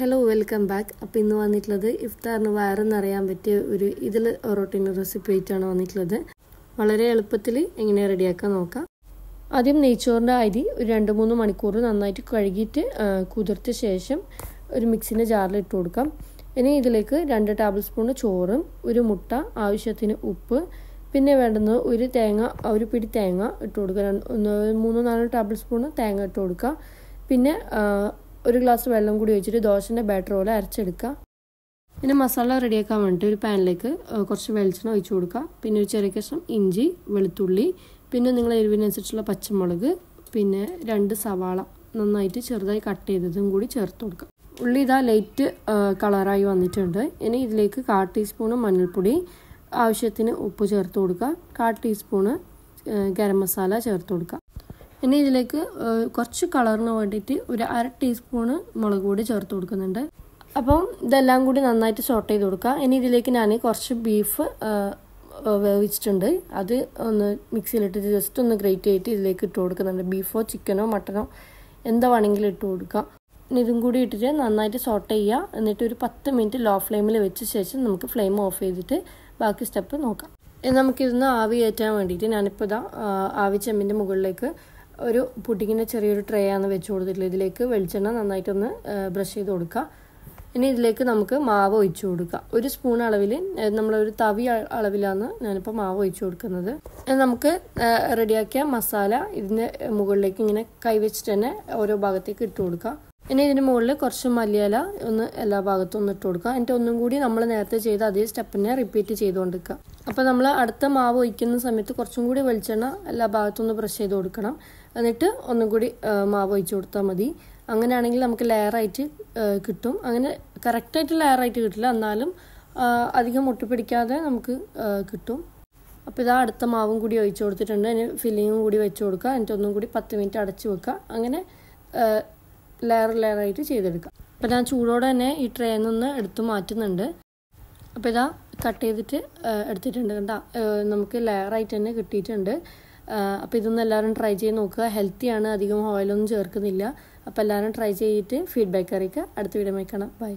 Hello welcome back അപ്പോൾ ഇന്ന് വന്നിട്ടുള്ളത് ഇഫ്താറിന് വയറെന്നറിയാൻ പറ്റിയ ഒരു ഇതിൽ ഒറോട്ടിന്റെ റെസിപ്പി ആയിട്ടാണ് വന്നിട്ടുള്ളത്. വളരെ എളുപ്പത്തിൽ എങ്ങനെ റെഡിയാക്കാൻ നോക്കാം. ആദ്യം നെയ്ച്ചോറിന്റെ അരി ഒരു രണ്ട് മൂന്ന് മണിക്കൂർ നന്നായിട്ട് കഴുകിയിട്ട് കുതിർത്ത ശേഷം ഒരു മിക്സിന്റെ ജാറിൽ ഇട്ട് കൊടുക്കാം. ഇനി ഇതിലേക്ക് രണ്ട് ടേബിൾ സ്പൂൺ ചോറും ഒരു മുട്ട ആവശ്യത്തിന് ഉപ്പ് പിന്നെ വേണ്ടുന്നത് ഒരു തേങ്ങ ഒരു പിടി തേങ്ങ ഇട്ട് കൊടുക്കുക. മൂന്നോ നാലോ ടേബിൾ സ്പൂൺ തേങ്ങ ഇട്ട് കൊടുക്കുക. പിന്നെ ഒരു ഗ്ലാസ് വെള്ളം കൂടി ഒഴിച്ചിട്ട് ദോശന്റെ ബാറ്റർ പോലെ അരച്ചെടുക്കുക. പിന്നെ മസാല റെഡിയാക്കാൻ വേണ്ടിയിട്ട് ഒരു പാനിലേക്ക് കുറച്ച് വെളിച്ചെണ്ണ ഒഴിച്ചു കൊടുക്കുക. പിന്നെ ഒരു ചെറിയ കഷ്ണം ഇഞ്ചി വെളുത്തുള്ളി പിന്നെ നിങ്ങൾ എരിവിനനുസരിച്ചുള്ള പച്ചമുളക് പിന്നെ രണ്ട് സവാള നന്നായിട്ട് ചെറുതായി കട്ട് ചെയ്തതും കൂടി ചേർത്ത് കൊടുക്കുക. ഉള്ളി ഇതാ ലൈറ്റ് കളറായി വന്നിട്ടുണ്ട്. ഇനി ഇതിലേക്ക് കാ ടീസ്പൂണ് മഞ്ഞൾപ്പൊടി ആവശ്യത്തിന് ഉപ്പ് ചേർത്ത് കൊടുക്കുക. കാ ടീസ്പൂണ് ഗരം മസാല ചേർത്ത് കൊടുക്കുക. ഇനി ഇതിലേക്ക് കുറച്ച് കളറിന് വേണ്ടിയിട്ട് ഒരു അര ടീസ്പൂണ് മുളക് പൊടി ചേർത്ത് കൊടുക്കുന്നുണ്ട്. അപ്പം ഇതെല്ലാം കൂടി നന്നായിട്ട് സോട്ട് ചെയ്ത് കൊടുക്കുക. ഇനി ഇതിലേക്ക് ഞാൻ കുറച്ച് ബീഫ് വേവിച്ചിട്ടുണ്ട്. അത് ഒന്ന് മിക്സിയിലിട്ട് ജസ്റ്റ് ഒന്ന് ഗ്രേറ്റ് ചെയ്തിട്ട് ഇതിലേക്ക് ഇട്ട് കൊടുക്കുന്നുണ്ട്. ബീഫോ ചിക്കനോ മട്ടനോ എന്താ വേണമെങ്കിലും ഇട്ട് കൊടുക്കുക ഇനി ഇതും കൂടി ഇട്ടിട്ട് നന്നായിട്ട് സോട്ട് ചെയ്യുക. എന്നിട്ട് ഒരു പത്ത് മിനിറ്റ് ലോ ഫ്ലെയിമിൽ വെച്ച ശേഷം നമുക്ക് ഫ്ലെയിം ഓഫ് ചെയ്തിട്ട് ബാക്കി സ്റ്റെപ്പ് നോക്കാം. നമുക്കിതൊന്ന് ആവി കയറ്റാൻ വേണ്ടിയിട്ട് ഞാനിപ്പോൾ ഇതാ ആവി ചെമ്മിന്റെ മുകളിലേക്ക് ഒരു പുഡിങ്ങിന്റെ ചെറിയൊരു ട്രേ ആണ് വെച്ച് കൊടുത്തിട്ടുള്ളത്. ഇതിലേക്ക് വെളിച്ചെണ്ണ നന്നായിട്ടൊന്ന് ബ്രഷ് ചെയ്ത് കൊടുക്കുക ഇനി ഇതിലേക്ക് നമുക്ക് മാവ് ഒഴിച്ചു കൊടുക്കുക ഒരു സ്പൂൺ അളവിൽ നമ്മളൊരു തവി അളവിലാണ് ഞാനിപ്പോൾ മാവ് ഒഴിച്ചു കൊടുക്കുന്നത്. നമുക്ക് റെഡിയാക്കിയ മസാല ഇതിന്റെ മുകളിലേക്ക് ഇങ്ങനെ കൈവച്ചിട്ട് തന്നെ ഓരോ ഭാഗത്തേക്ക് ഇട്ട് കൊടുക്കുക ഇനി ഇതിന് മുകളിൽ കുറച്ച് മല്ലിയില ഒന്ന് എല്ലാ ഭാഗത്തും ഒന്ന് ഇട്ട് കൊടുക്കുക. എന്നിട്ട് ഒന്നും കൂടി നമ്മൾ നേരത്തെ ചെയ്ത അതേ സ്റ്റെപ്പിനെ റിപ്പീറ്റ് ചെയ്തുകൊണ്ടിരിക്കുക. അപ്പോൾ നമ്മൾ അടുത്ത മാവ് ഒഴിക്കുന്ന സമയത്ത് കുറച്ചും കൂടി വെളിച്ചെണ്ണ എല്ലാ ഭാഗത്തും ഒന്ന് ബ്രഷ് ചെയ്ത് കൊടുക്കണം. എന്നിട്ട് ഒന്നും കൂടി മാവ് ഒഴിച്ചു കൊടുത്താൽ മതി. അങ്ങനെയാണെങ്കിൽ നമുക്ക് ലെയറായിട്ട് കിട്ടും. അങ്ങനെ കറക്റ്റായിട്ട് ലെയറായിട്ട് കിട്ടില്ല. എന്നാലും അധികം ഒട്ടിപ്പിടിക്കാതെ നമുക്ക് കിട്ടും. അപ്പോൾ ഇതാ അടുത്ത മാവും കൂടി ഒഴിച്ചു കൊടുത്തിട്ടുണ്ട്. അതിന് ഫില്ലിങ്ങും കൂടി വെച്ച് കൊടുക്കുക. എന്നിട്ട് ഒന്നും കൂടി പത്ത് മിനിറ്റ് അടച്ചു വെക്കുക. അങ്ങനെ ലെയർ ലെയറായിട്ട് ചെയ്തെടുക്കുക അപ്പോൾ ഞാൻ ചൂടോടെ തന്നെ ഈ ട്രേയിൽ നിന്ന് എടുത്ത് മാറ്റുന്നുണ്ട്. അപ്പോൾ ഇതാ കട്ട് ചെയ്തിട്ട് എടുത്തിട്ടുണ്ട്. കണ്ട നമുക്ക് ലെയറായിട്ട് തന്നെ കിട്ടിയിട്ടുണ്ട്. അപ്പോൾ ഇതൊന്ന് എല്ലാവരും ട്രൈ ചെയ്ത് നോക്കുക. ഹെൽത്തിയാണ് അധികം ഓയിലൊന്നും ചേർക്കുന്നില്ല. അപ്പോൾ എല്ലാവരും ട്രൈ ചെയ്തിട്ട് ഫീഡ്ബാക്ക് അറിയിക്കുക. അടുത്ത വീഡിയോ കാണാം. ബൈ